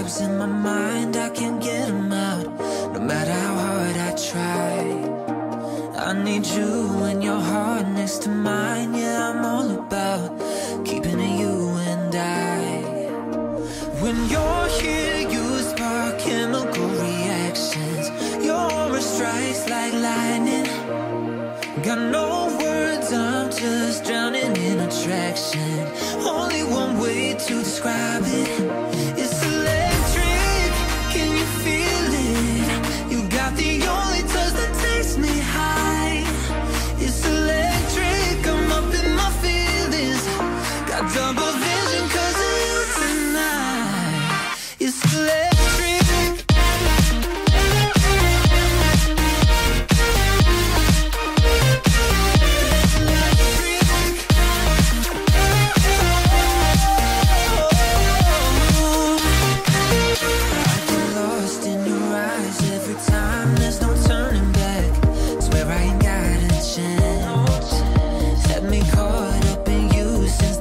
traps in my mind, I can't get them out. No matter how hard I try I need you and your heart next to mine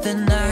the night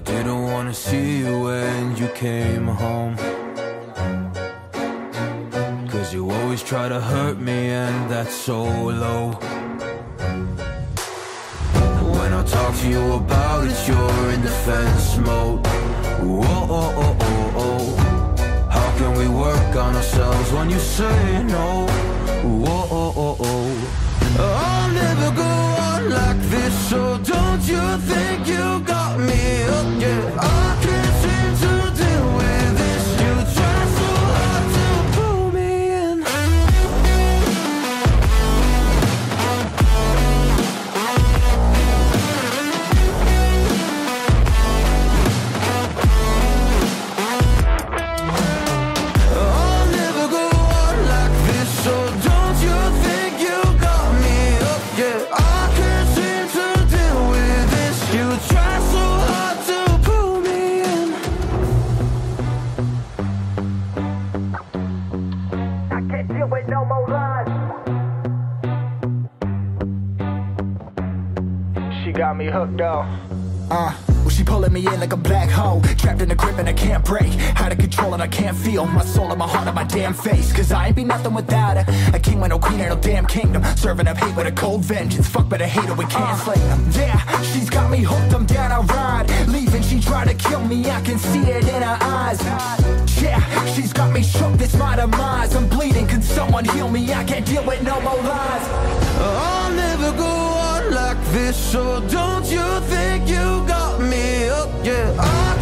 I didn't wanna see you when you came home Cause you always try to hurt me and that's so low When I talk to you about it you're in defense mode Whoa, oh, oh, oh, oh. oh. How can we work on ourselves when you say no? Whoa, oh, oh, oh. I'll never go on like this so don't you think though. Uh. Well, she pulling me in like a black hole Trapped in a grip and I can't break. Out of control and I can't feel My soul and my heart and my damn face. Cause I ain't be nothing without her. A king with no queen and no damn kingdom. Serving up hate with a cold vengeance. Fuck but I hate her, we can't uh. slay them Yeah, she's got me hooked, I'm down, I ride. Leaving, she try to kill me I can see it in her eyes. Yeah, she's got me shook, this my demise. I'm bleeding, can someone heal me? I can't deal with no more lies. I'll never go like this, so don't you think you got me up? Yeah, I